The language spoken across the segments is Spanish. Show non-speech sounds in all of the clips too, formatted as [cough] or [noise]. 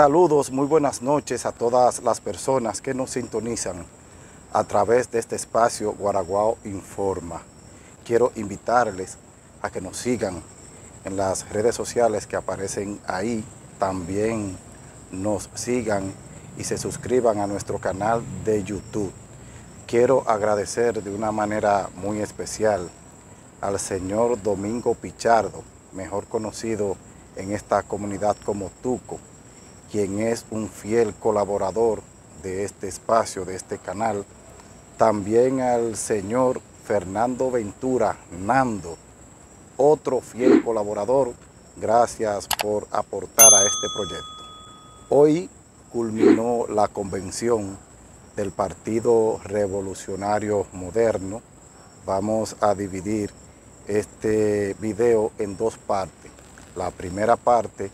Saludos, muy buenas noches a todas las personas que nos sintonizan a través de este espacio Guaraguao Informa. Quiero invitarles a que nos sigan en las redes sociales que aparecen ahí. También nos sigan y se suscriban a nuestro canal de YouTube. Quiero agradecer de una manera muy especial al señor Domingo Pichardo, mejor conocido en esta comunidad como Tuco, quien es un fiel colaborador de este espacio, de este canal. También al señor Fernando Ventura Nando, otro fiel colaborador. Gracias por aportar a este proyecto. Hoy culminó la convención del Partido Revolucionario Moderno. Vamos a dividir este video en dos partes. La primera parte,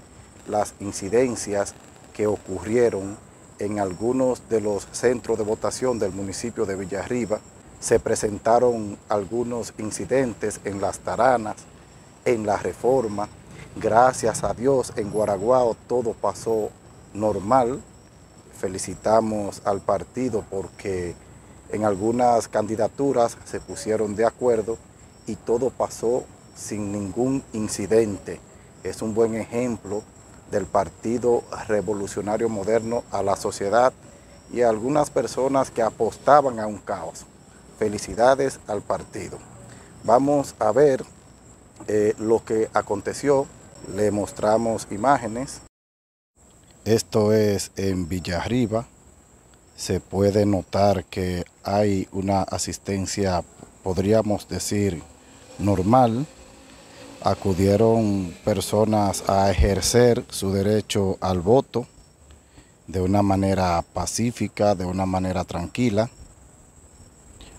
las incidencias que ocurrieron en algunos de los centros de votación del municipio de Villarriba. Se presentaron algunos incidentes en las taranas, en la reforma. Gracias a Dios en Guaraguao todo pasó normal. Felicitamos al partido porque en algunas candidaturas se pusieron de acuerdo y todo pasó sin ningún incidente. Es un buen ejemplo del Partido Revolucionario Moderno a la sociedad y a algunas personas que apostaban a un caos. Felicidades al partido. Vamos a ver eh, lo que aconteció. Le mostramos imágenes. Esto es en Villarriba. Se puede notar que hay una asistencia, podríamos decir, normal acudieron personas a ejercer su derecho al voto de una manera pacífica, de una manera tranquila.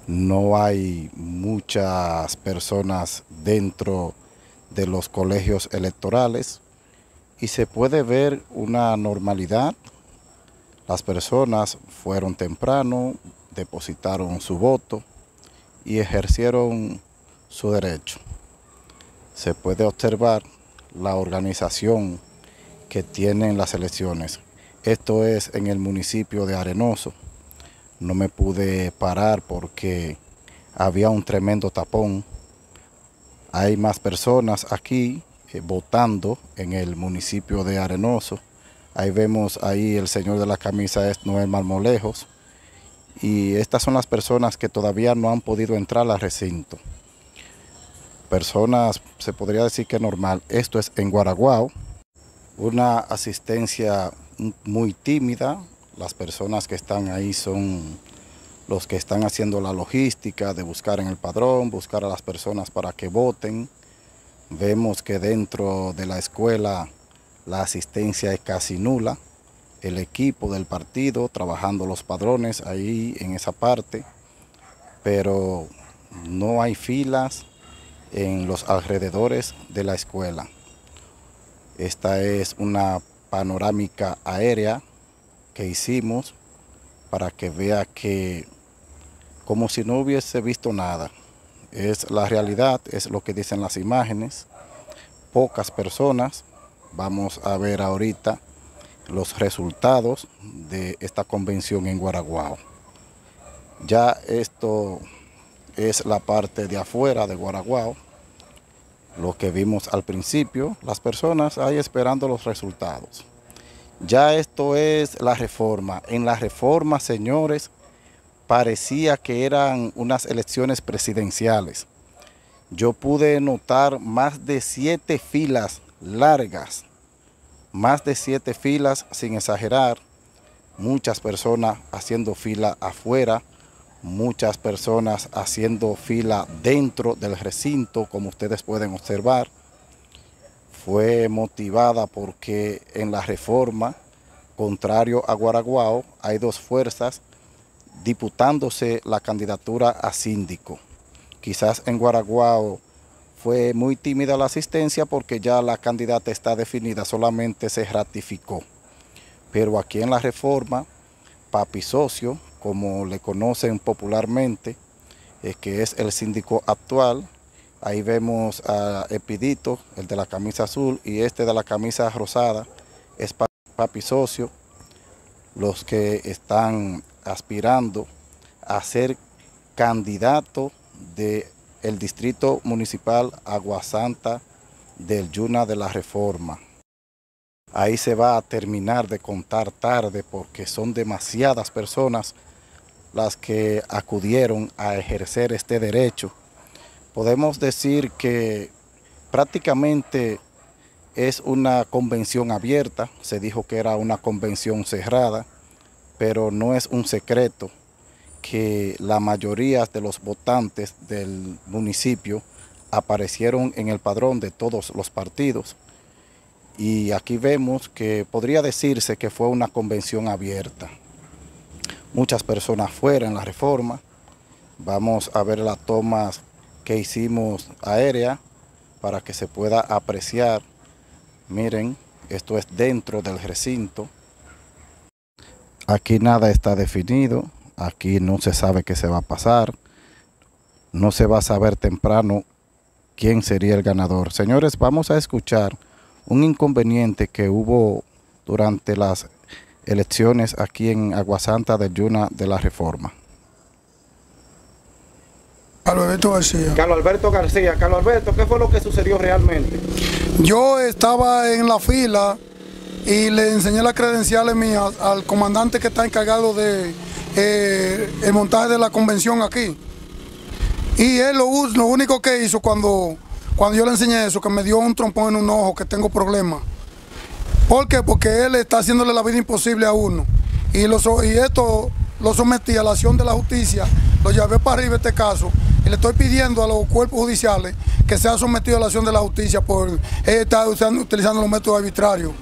No hay muchas personas dentro de los colegios electorales y se puede ver una normalidad. Las personas fueron temprano, depositaron su voto y ejercieron su derecho se puede observar la organización que tienen las elecciones. Esto es en el municipio de Arenoso. No me pude parar porque había un tremendo tapón. Hay más personas aquí eh, votando en el municipio de Arenoso. Ahí vemos ahí el señor de la camisa es Noel Marmolejos. Y estas son las personas que todavía no han podido entrar al recinto personas, se podría decir que normal. Esto es en Guaraguao, una asistencia muy tímida. Las personas que están ahí son los que están haciendo la logística de buscar en el padrón, buscar a las personas para que voten. Vemos que dentro de la escuela la asistencia es casi nula. El equipo del partido trabajando los padrones ahí en esa parte, pero no hay filas, en los alrededores de la escuela. Esta es una panorámica aérea que hicimos para que vea que como si no hubiese visto nada. Es la realidad, es lo que dicen las imágenes. Pocas personas. Vamos a ver ahorita los resultados de esta convención en Guaraguao. Ya esto es la parte de afuera de Guaraguao lo que vimos al principio, las personas ahí esperando los resultados. Ya esto es la reforma. En la reforma, señores, parecía que eran unas elecciones presidenciales. Yo pude notar más de siete filas largas, más de siete filas sin exagerar, muchas personas haciendo fila afuera, muchas personas haciendo fila dentro del recinto, como ustedes pueden observar. Fue motivada porque en la reforma, contrario a Guaraguao, hay dos fuerzas disputándose la candidatura a síndico. Quizás en Guaraguao fue muy tímida la asistencia porque ya la candidata está definida, solamente se ratificó. Pero aquí en la reforma, Papi Socio, como le conocen popularmente, eh, que es el síndico actual. Ahí vemos a Epidito, el de la camisa azul, y este de la camisa rosada. Es papi socio, los que están aspirando a ser candidato del el distrito municipal Aguasanta del Yuna de la Reforma. Ahí se va a terminar de contar tarde porque son demasiadas personas las que acudieron a ejercer este derecho. Podemos decir que prácticamente es una convención abierta, se dijo que era una convención cerrada, pero no es un secreto que la mayoría de los votantes del municipio aparecieron en el padrón de todos los partidos. Y aquí vemos que podría decirse que fue una convención abierta. Muchas personas fueron en la reforma. Vamos a ver las tomas que hicimos aérea para que se pueda apreciar. Miren, esto es dentro del recinto. Aquí nada está definido. Aquí no se sabe qué se va a pasar. No se va a saber temprano quién sería el ganador. Señores, vamos a escuchar un inconveniente que hubo durante las elecciones aquí en Aguasanta del Yuna de la Reforma. Carlos Alberto García. Carlos Alberto García. Carlos Alberto, ¿qué fue lo que sucedió realmente? Yo estaba en la fila y le enseñé las credenciales mías al comandante que está encargado de eh, el montaje de la convención aquí. Y él lo, lo único que hizo cuando, cuando yo le enseñé eso, que me dio un trompón en un ojo, que tengo problemas. ¿Por qué? Porque él está haciéndole la vida imposible a uno. Y, lo, y esto lo sometí a la acción de la justicia, lo llevé para arriba este caso y le estoy pidiendo a los cuerpos judiciales que sea sometido a la acción de la justicia por estar utilizando los métodos arbitrarios.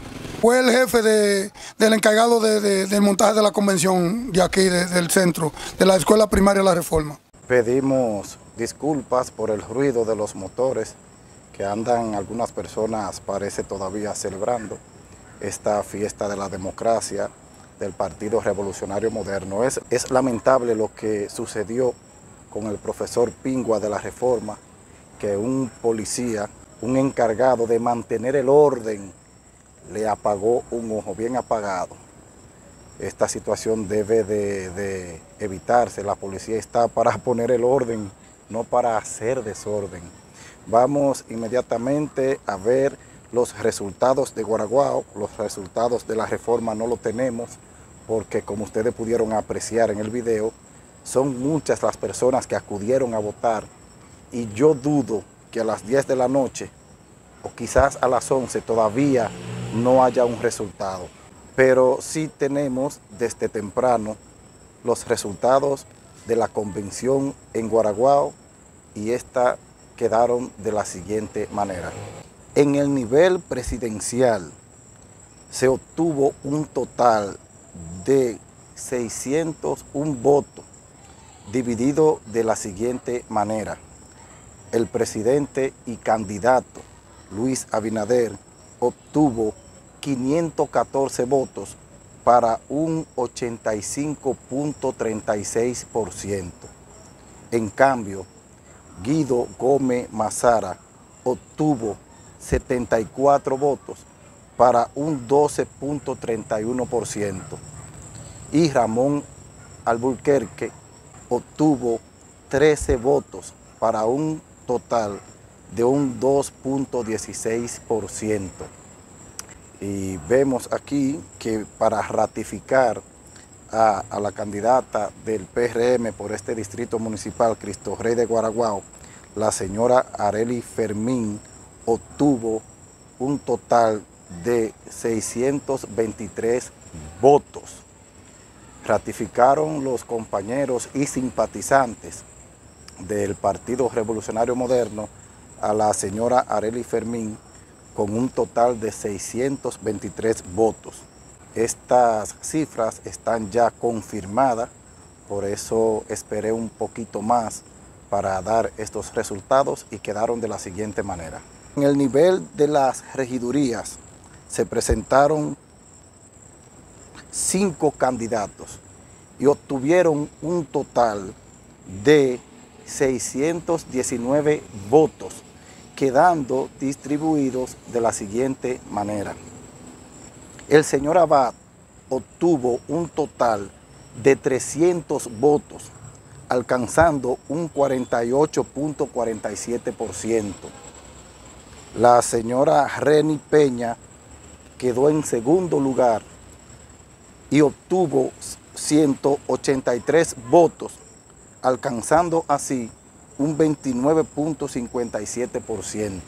Fue el jefe del encargado del montaje de la convención de aquí, del centro, de la Escuela Primaria de la Reforma. Pedimos disculpas por el ruido de los motores que andan algunas personas, parece todavía celebrando esta fiesta de la democracia del Partido Revolucionario Moderno. Es, es lamentable lo que sucedió con el profesor Pingua de la Reforma, que un policía, un encargado de mantener el orden, le apagó un ojo bien apagado. Esta situación debe de, de evitarse. La policía está para [laughs] poner el orden no para hacer desorden. Vamos inmediatamente a ver los resultados de Guaraguao, los resultados de la reforma no lo tenemos porque como ustedes pudieron apreciar en el video, son muchas las personas que acudieron a votar y yo dudo que a las 10 de la noche o quizás a las 11 todavía no haya un resultado. Pero sí tenemos desde temprano los resultados de la convención en Guaraguao y esta quedaron de la siguiente manera. En el nivel presidencial se obtuvo un total de 601 votos, dividido de la siguiente manera. El presidente y candidato Luis Abinader obtuvo 514 votos para un 85.36%. En cambio, Guido Gómez Mazara obtuvo 74 votos para un 12.31% y Ramón Alburquerque obtuvo 13 votos para un total de un 2.16%. Y vemos aquí que para ratificar a, la candidata del PRM por este distrito municipal, Cristo Rey de Guaraguao, la señora Areli Fermín obtuvo un total de 623 votos. Ratificaron los compañeros y simpatizantes del Partido Revolucionario Moderno a la señora Areli Fermín con un total de 623 votos. Estas cifras están ya confirmadas, por eso esperé un poquito más para dar estos resultados y quedaron de la siguiente manera. En el nivel de las regidurías se presentaron cinco candidatos y obtuvieron un total de 619 votos, quedando distribuidos de la siguiente manera. El señor Abad obtuvo un total de 300 votos, alcanzando un 48.47%. La señora Reni Peña quedó en segundo lugar y obtuvo 183 votos, alcanzando así un 29.57%.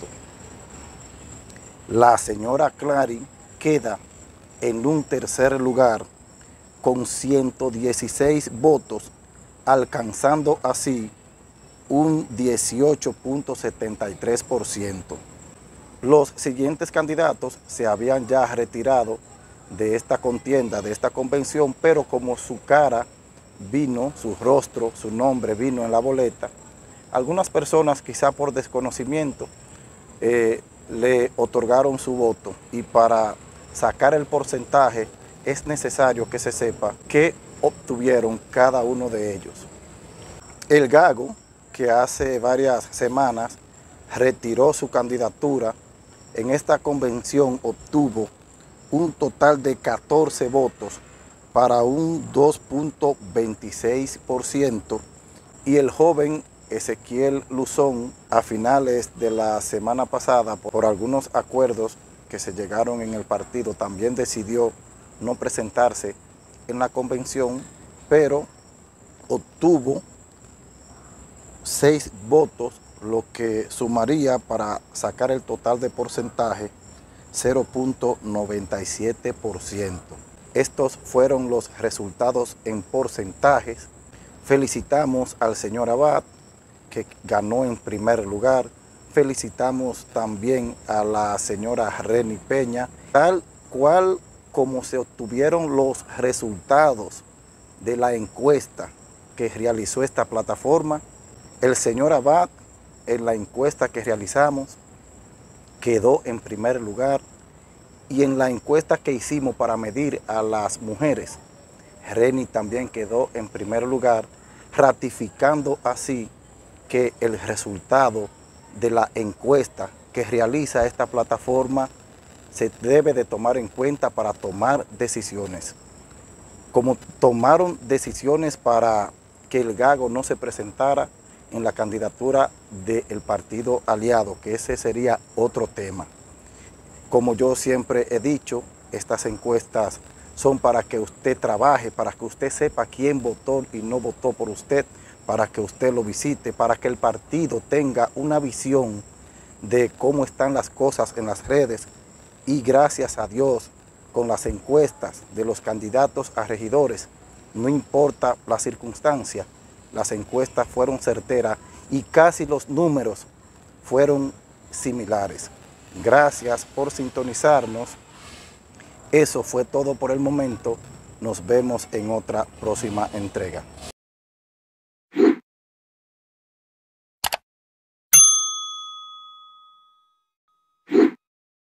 La señora Clary queda en un tercer lugar con 116 votos, alcanzando así un 18.73%. Los siguientes candidatos se habían ya retirado de esta contienda, de esta convención, pero como su cara vino, su rostro, su nombre vino en la boleta, algunas personas quizá por desconocimiento eh, le otorgaron su voto y para sacar el porcentaje es necesario que se sepa qué obtuvieron cada uno de ellos. El Gago, que hace varias semanas retiró su candidatura, en esta convención obtuvo un total de 14 votos para un 2.26% y el joven Ezequiel Luzón a finales de la semana pasada por algunos acuerdos que se llegaron en el partido también decidió no presentarse en la convención pero obtuvo seis votos lo que sumaría para sacar el total de porcentaje 0.97%. Estos fueron los resultados en porcentajes. Felicitamos al señor Abad, que ganó en primer lugar. Felicitamos también a la señora Reni Peña, tal cual como se obtuvieron los resultados de la encuesta que realizó esta plataforma. El señor Abad, en la encuesta que realizamos, quedó en primer lugar y en la encuesta que hicimos para medir a las mujeres, Reni también quedó en primer lugar, ratificando así que el resultado de la encuesta que realiza esta plataforma se debe de tomar en cuenta para tomar decisiones. Como tomaron decisiones para que el Gago no se presentara en la candidatura del partido aliado, que ese sería otro tema. Como yo siempre he dicho, estas encuestas son para que usted trabaje, para que usted sepa quién votó y no votó por usted, para que usted lo visite, para que el partido tenga una visión de cómo están las cosas en las redes y gracias a Dios con las encuestas de los candidatos a regidores, no importa la circunstancia, las encuestas fueron certeras y casi los números fueron similares. Gracias por sintonizarnos. Eso fue todo por el momento. Nos vemos en otra próxima entrega.